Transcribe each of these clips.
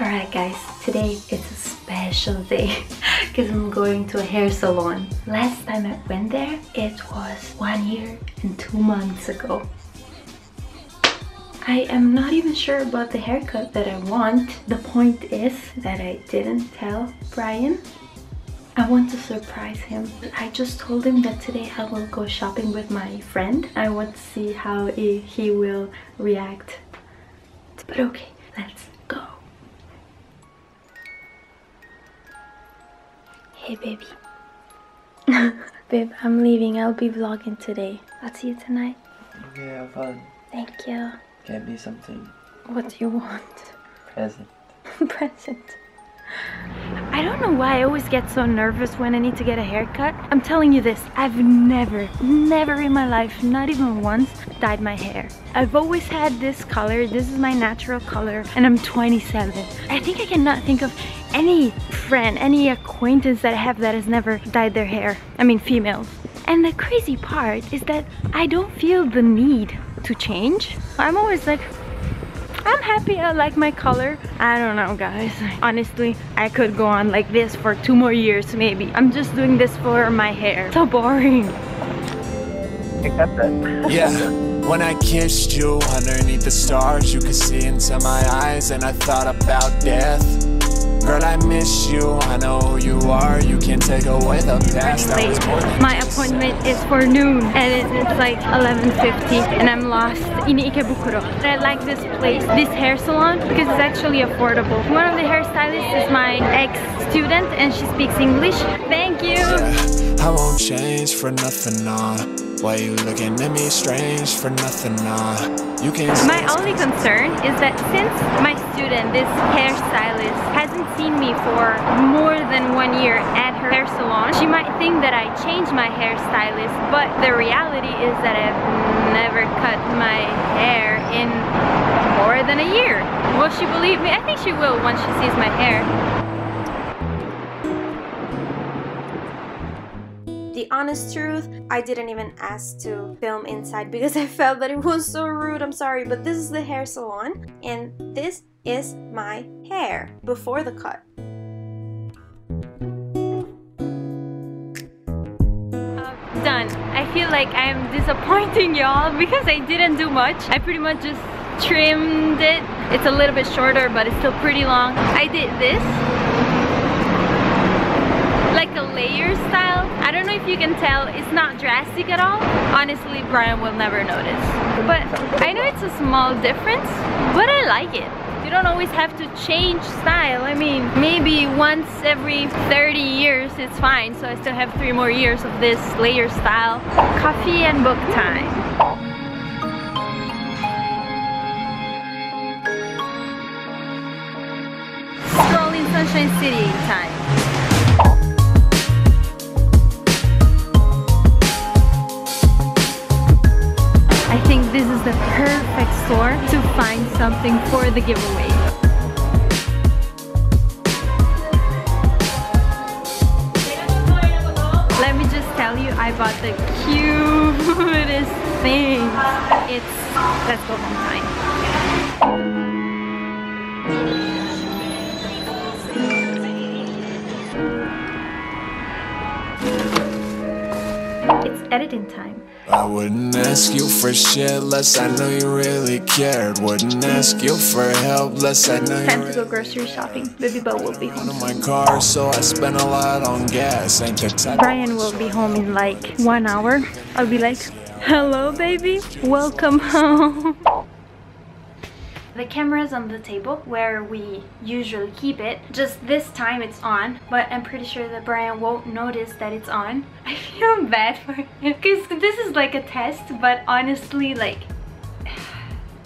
Alright guys, today it's a special day because I'm going to a hair salon. Last time I went there, it was one year and two months ago. I am not even sure about the haircut that I want. The point is that I didn't tell Brian. I want to surprise him. I just told him that today I will go shopping with my friend. I want to see how he will react. But okay, let's Hey baby. Babe, I'm leaving. I'll be vlogging today. I'll see you tonight. Okay, have fun. Thank you. Get me something. What do you want? Present. Present. I don't know why I always get so nervous when I need to get a haircut. I'm telling you this, I've never, never in my life, not even once, dyed my hair. I've always had this color, this is my natural color, and I'm 27. I think I cannot think of any friend, any acquaintance that I have that has never dyed their hair. I mean females. And the crazy part is that I don't feel the need to change. I'm always like, I'm happy I like my color. I don't know guys. Honestly, I could go on like this for two more years maybe. I'm just doing this for my hair. So boring. Yeah. When I kissed you underneath the stars, you could see into my eyes, and I thought about death. Girl, I miss you, I know who you are. You can't take away the past. My appointment is for noon and it's like 11.50 and I'm lost in Ikebukuro. I like this place, this hair salon because it's actually affordable. One of the hairstylists is my ex-student and she speaks English. Thank you! I won't change for nothing, nah why you looking at me strange for nothing, nah You can My only concern is that since my student, this hairstylist, hasn't seen me for more than one year at her hair salon, she might think that I changed my hairstylist, but the reality is that I've never cut my hair in more than a year. Will she believe me? I think she will once she sees my hair. Honest truth, I didn't even ask to film inside because I felt that it was so rude. I'm sorry, but this is the hair salon and this is my hair before the cut. Uh, done. I feel like I'm disappointing y'all because I didn't do much. I pretty much just trimmed it. It's a little bit shorter, but it's still pretty long. I did this like a layer style. I don't know if you can tell, it's not drastic at all. Honestly, Brian will never notice. But I know it's a small difference, but I like it. You don't always have to change style. I mean, maybe once every 30 years it's fine. So I still have three more years of this layer style. Coffee and book time. Sunshine City time. Perfect store to find something for the giveaway. Let me just tell you, I bought the cutest thing. It's, let's go home time. Editing time. I wouldn't ask you for shit unless I knew you really cared. Wouldn't ask you for help unless I knew Time to go grocery shopping. Baby Bo will be home. my car, so I spend a lot on gas. Ain't the type Brian will be home in like one hour. I'll be like, hello baby, welcome home. The camera is on the table where we usually keep it. Just this time it's on, but I'm pretty sure that Brian won't notice that it's on. I feel bad for him because this is like a test, but honestly like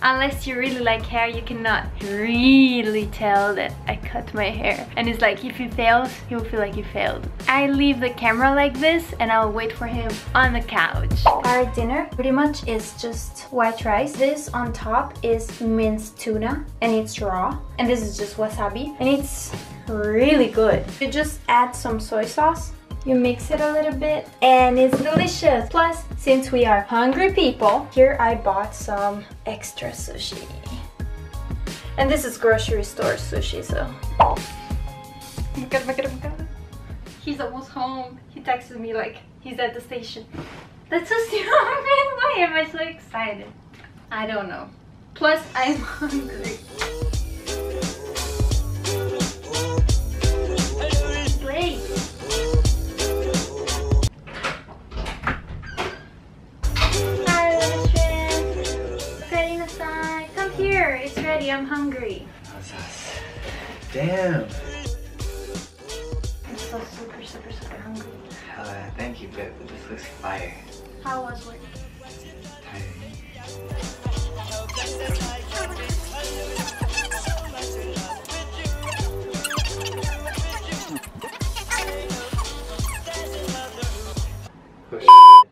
unless you really like hair you cannot really tell that I cut my hair. And it's like if he fails he will feel like he failed. I leave the camera like this and I'll wait for him on the couch. Our dinner pretty much is just white rice. This on top is minced tuna and it's raw. And this is just wasabi and it's really good. You just add some soy sauce you mix it a little bit and it's delicious. Plus, since we are hungry people, here I bought some extra sushi. And this is grocery store sushi, so. He's almost home. He texted me like he's at the station. That's so stupid. Why am I so excited? I don't know. Plus, I'm hungry. Ready. I'm hungry. Damn. I'm so super, super, super hungry. Hell yeah, thank you, babe. This looks fire. How was work? Oh.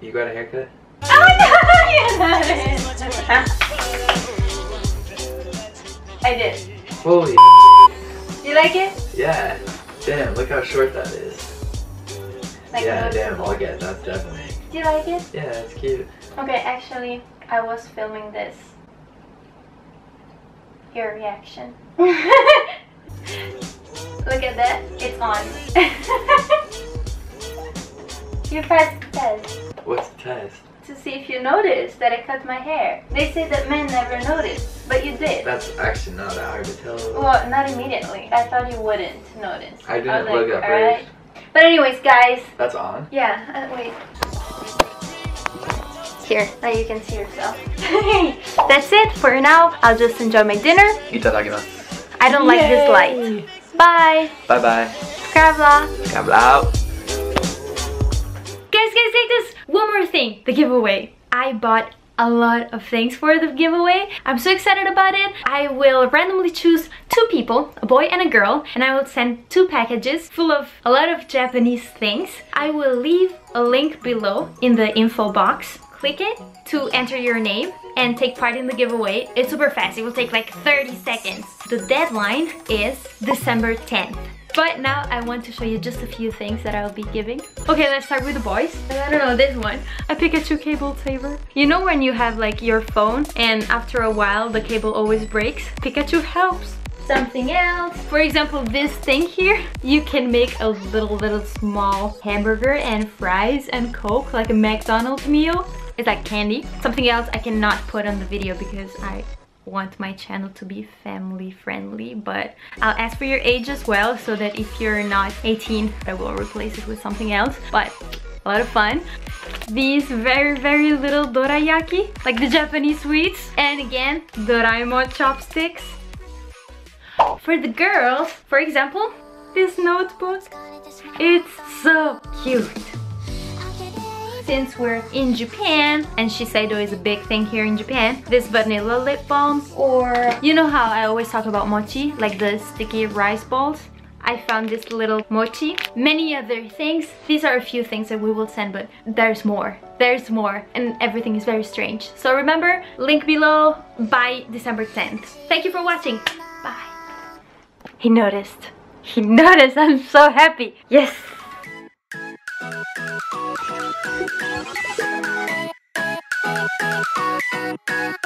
You got a haircut? I did. Holy You like it? Yeah. Damn, look how short that is. Like yeah, damn, noticeable. look at that's definitely. Do you like it? Yeah, it's cute. Okay, actually, I was filming this. Your reaction. Look at that. It's on. you press test What's the test? To see if you noticed that I cut my hair. They say that men never notice, but you did. That's actually not that hard to tell. Well, not immediately. I thought you wouldn't notice. I didn't was look like, at "Alright." first. But anyways, guys, That's on? Yeah, uh, wait. Here, now you can see yourself. That's it for now. I'll just enjoy my dinner. Itadakimasu. I don't like this light. Bye. Bye bye. Skravla. Kabla out. One more thing. The giveaway. I bought a lot of things for the giveaway. I'm so excited about it. I will randomly choose two people, a boy and a girl, and I will send two packages full of a lot of Japanese things. I will leave a link below in the info box. Click it to enter your name and take part in the giveaway. It's super fast. It will take like 30 seconds. The deadline is December 10th. But now I want to show you just a few things that I'll be giving. Okay, let's start with the boys. I don't know, this one. A Pikachu cable saver. You know when you have like your phone and after a while the cable always breaks? Pikachu helps. Something else. For example, this thing here, you can make a little, little small hamburger and fries and Coke, like a McDonald's meal. It's like candy. Something else I cannot put on the video because I want my channel to be family friendly but I'll ask for your age as well so that if you're not 18 I will replace it with something else but a lot of fun. These very very little dorayaki like the Japanese sweets and again Doraemon chopsticks. For the girls for example this notebook it's so cute since we're in Japan and Shiseido is a big thing here in Japan this vanilla lip balm or you know how I always talk about mochi like the sticky rice balls? I found this little mochi. Many other things. These are a few things that we will send but there's more. There's more and everything is very strange. So remember link below by December 10th thank you for watching. Bye. He noticed. He noticed. I'm so happy. Yes Thank you.